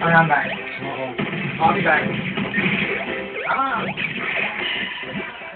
Alright, I'm back. I'll be back. Ah. The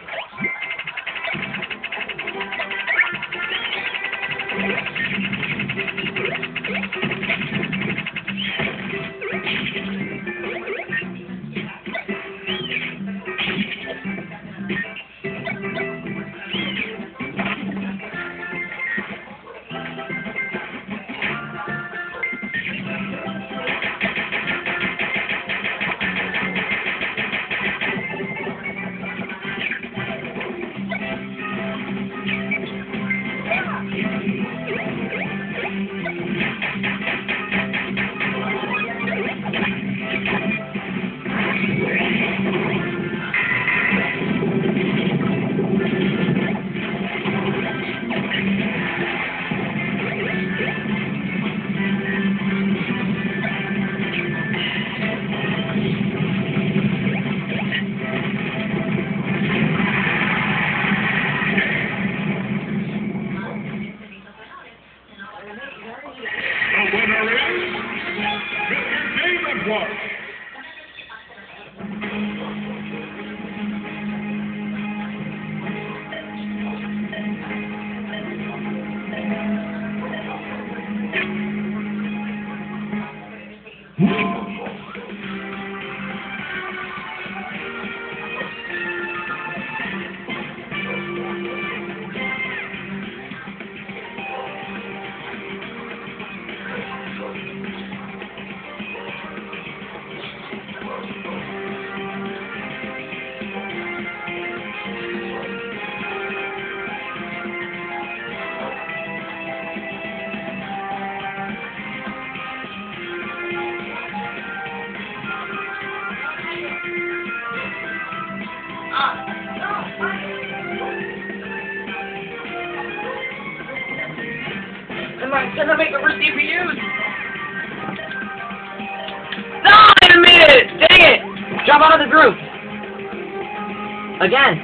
Am I gonna make it for CPUs? No, I made it! Dang it! Drop out of the group! Again.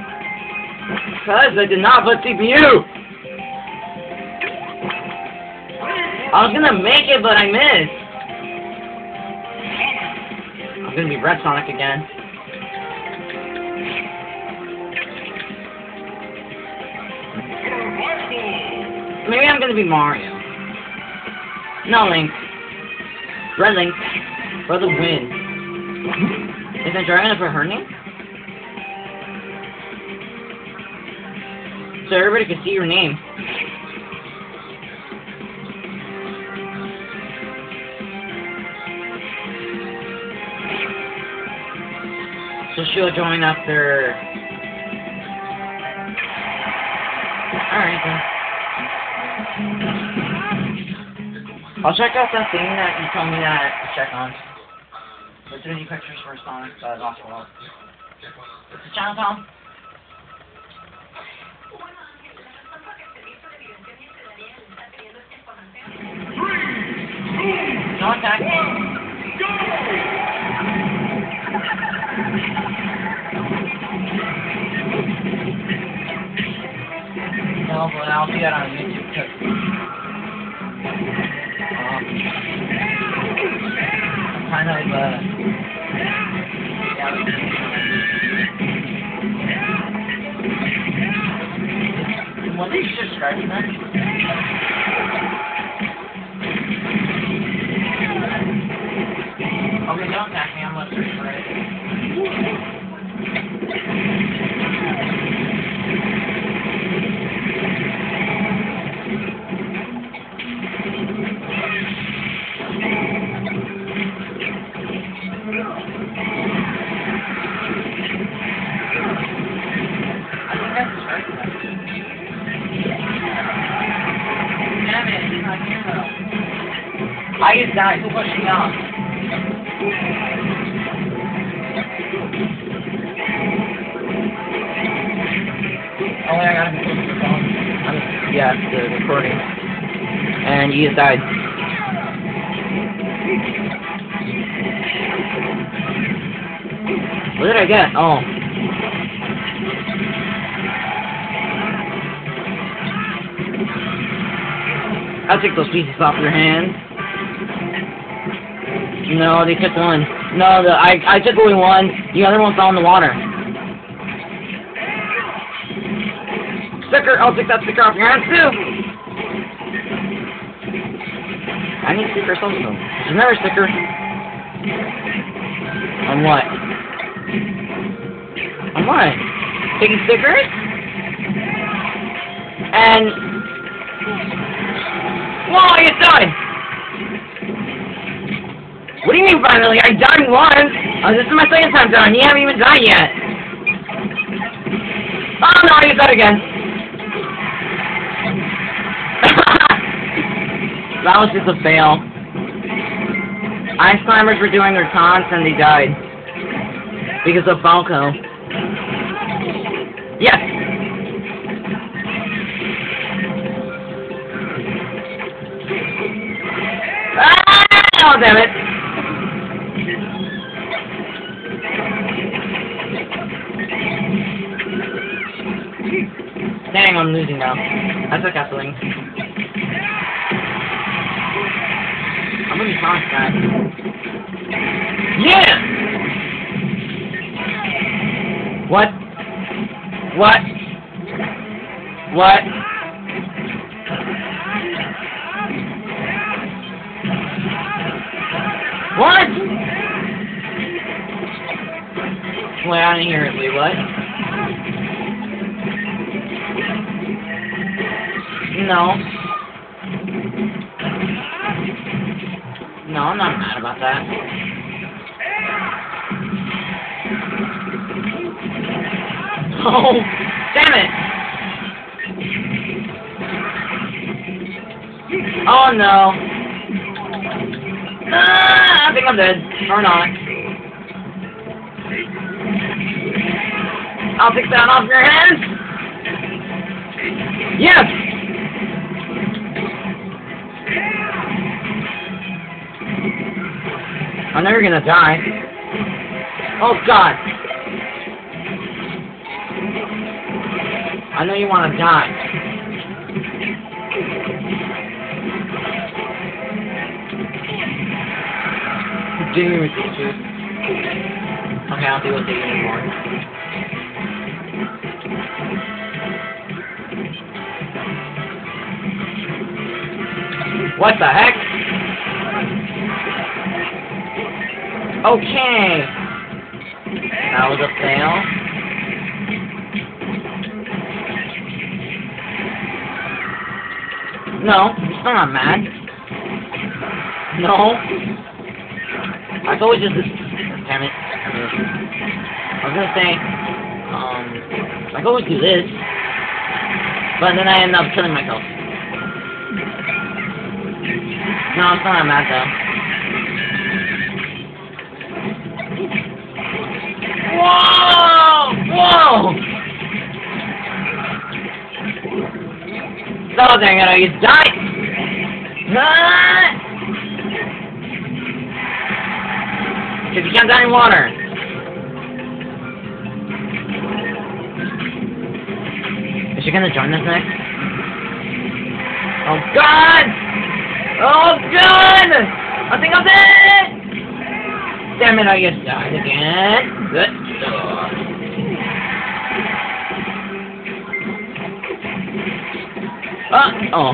Because I did not put CPU! I was gonna make it, but I missed. I'm gonna be Red Sonic again. Maybe I'm gonna be Mario. No, Link. Red Link. For the win. Is Andrea gonna put her name? So everybody can see your name. So she'll join after. Alright then. I'll check out that thing that you told me that to check on. The 3D pictures for Sonic, uh, Lost World. What's the channel, Tom? Go! No, but I'll see that on YouTube kind of, uh, to that? Okay, don't attack me, I'm listening for though. I just died, who pushed me off? Oh, I gotta be close the phone. I'm, yeah, the recording. And he has died. What did I get? Oh. I'll take those pieces off your hand. No, they took one. No, the I I took only one. The other one fell in the water. Sticker! I'll take that sticker off your hands too! I need stickers also. There's another sticker. On what? On what? Taking stickers? And... Whoa, just died! Finally? I died once! Oh, this is my second time dying. You haven't even died yet. Oh no, I just died again. that was just a fail. Ice climbers were doing their taunts and they died. Because of Falco. Yes! Ah! Oh, damn it! I'm losing now. That's a castling. I'm gonna be fast, guys. Yeah! What? What? What? What? Wait, I didn't hear it. Wait, what? No. No, I'm not mad about that. Oh, damn it! Oh no. Ah, I think I'm dead. Or not. I'll take that off your hands. Yes! I'm never gonna die. Oh god! I know you wanna die. Even teach you. Okay, I think we'll take it anymore. What the heck? Okay. That was a fail. No, I'm still not mad. No. I thought we just... Damn it. I was gonna say, um, I could always do this, but then I end up killing myself. No, I'm still not mad though. Whoa! Whoa! Oh, dang it, just died! Ah! Because you can't die in water. Is she gonna join us next? Oh god! Oh god! I think I'm dead! Damn it, I just died again. Good. Uh, oh.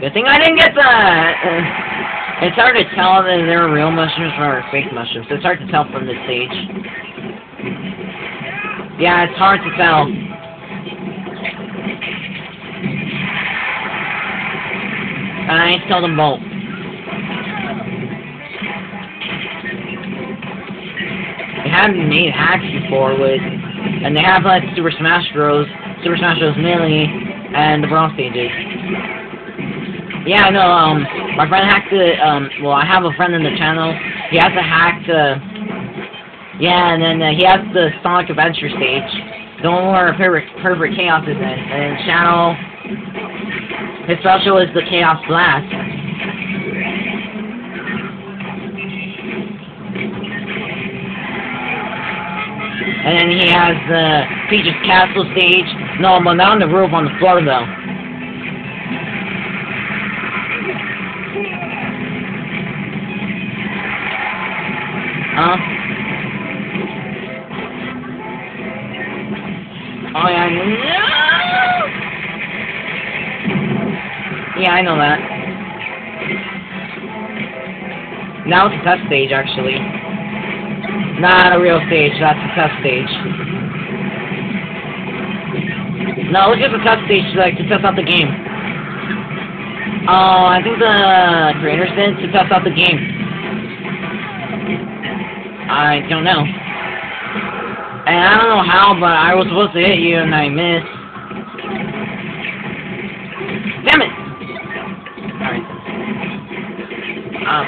Good thing I didn't get that! It's hard to tell if they're real mushrooms or fake mushrooms. It's hard to tell from this stage. Yeah, it's hard to tell. I killed them both. They haven't made hacks before with, and they have like Super Smash Bros, Super Smash Bros Melee, and the bronze stages. Yeah, know, um, my friend hacked the, um, well, I have a friend in the channel, he has a hack to, yeah, and then uh, he has the Sonic Adventure stage, the one where Perfect, Perfect Chaos is in, and channel, his special is the Chaos Blast. And then he has uh, the Peach's Castle stage. No, but not on the roof, on the floor though. Huh? I know that. Now it's a test stage, actually. Not a real stage, that's a test stage. No, it's just a test stage, like, to test out the game. Oh, I think the creators did to test out the game. I don't know. And I don't know how, but I was supposed to hit you and I missed. Damn it!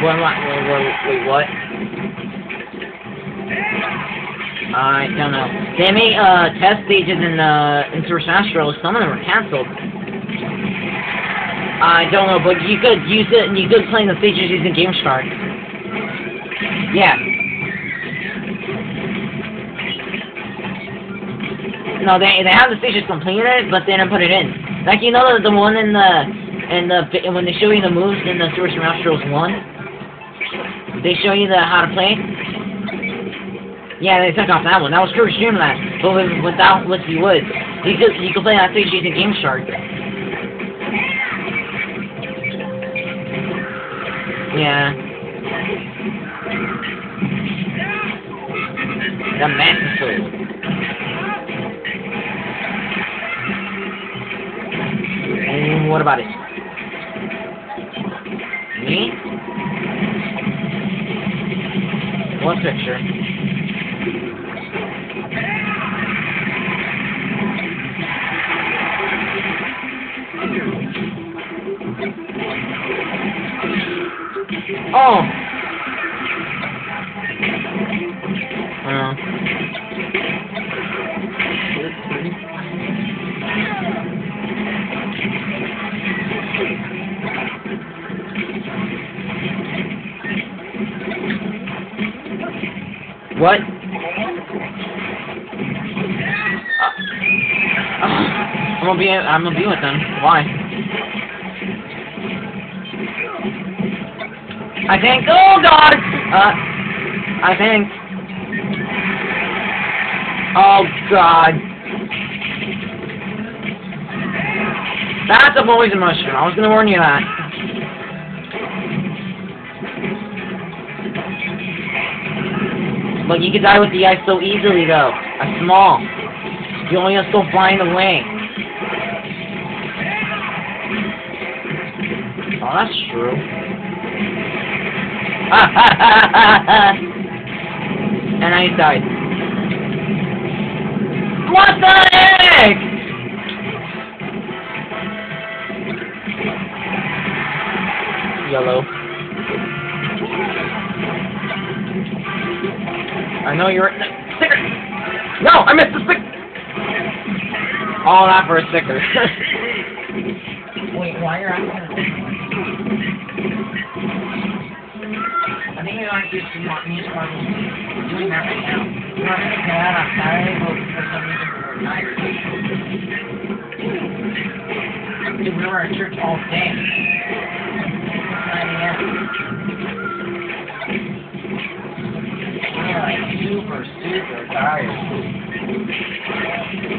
What, wait, what? I don't know. They made, uh, test stages in, uh, in Bros. Some of them were cancelled. I don't know, but you could use it, and you could play the stages using Game Shark. Yeah. No, they they have the stages completed, but they didn't put it in. Like you know the the one in the in the when they show you the moves in the Super Smash Bros. One, they show you the how to play. Yeah, they took off that one. That was True Streamlabs, but with, without Whispy Woods. You could you could play that stage using GameShark. Yeah. The Master And what about it? Me? What picture? Oh! What? Uh, I'm gonna be I'm gonna be with them. Why? I think. Oh God! Uh, I think. Oh God! That's a poison mushroom. I was gonna warn you that. But you can die with the ice so easily, though. A small. You only have to go flying away. Oh, that's true. and I died. What the heck? Know you're sticker. No, I missed the stick. Oh, all that for a sticker. Wait, why you're asking? I think we music marbles doing that right now. We were gonna get out on Saturday, for some reason we were tired. We were at church all day.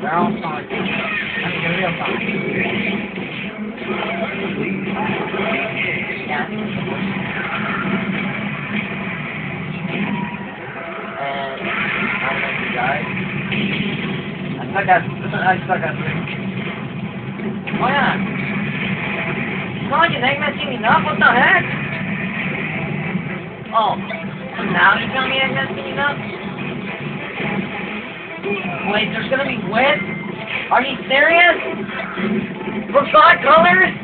They're all Sonic. I mean, real Sonic. Yeah. And I don't know you. I suck. I suck. Oh yeah. Sonic and Eggman teaming up? What the heck? Oh. Now you tell me Eggman's teaming up? Wait, there's gonna be wit? Are you serious? From Sonic Colors?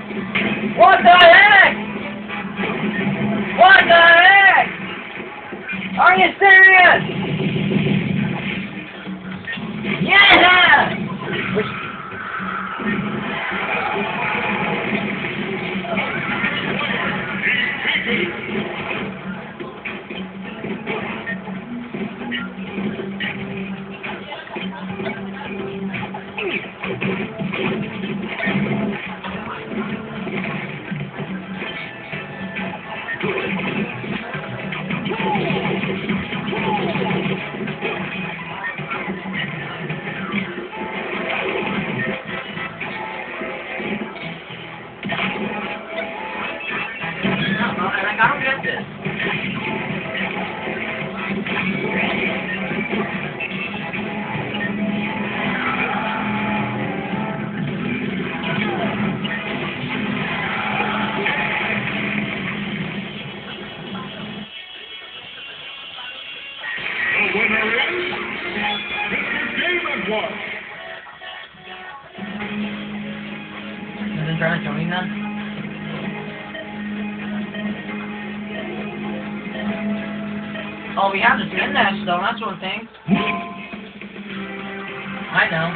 What the heck? What the heck? Are you serious? Yeah! No, like, I Oh, we have to spin that though, that's one thing. I know.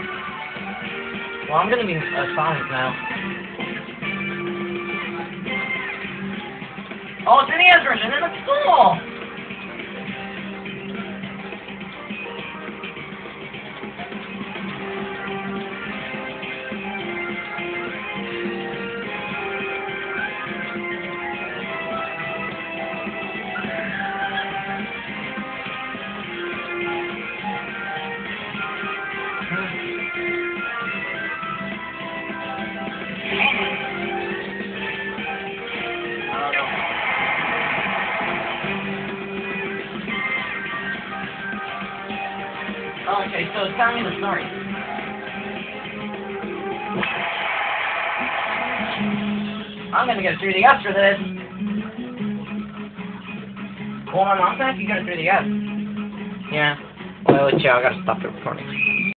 Well, I'm gonna be a Sonic now. Oh, it's an NES version, cool! The story. I'm gonna get a 3DS for this. Well, my mom said I could get a 3DS. Yeah. Well, chill, I gotta stop the recording.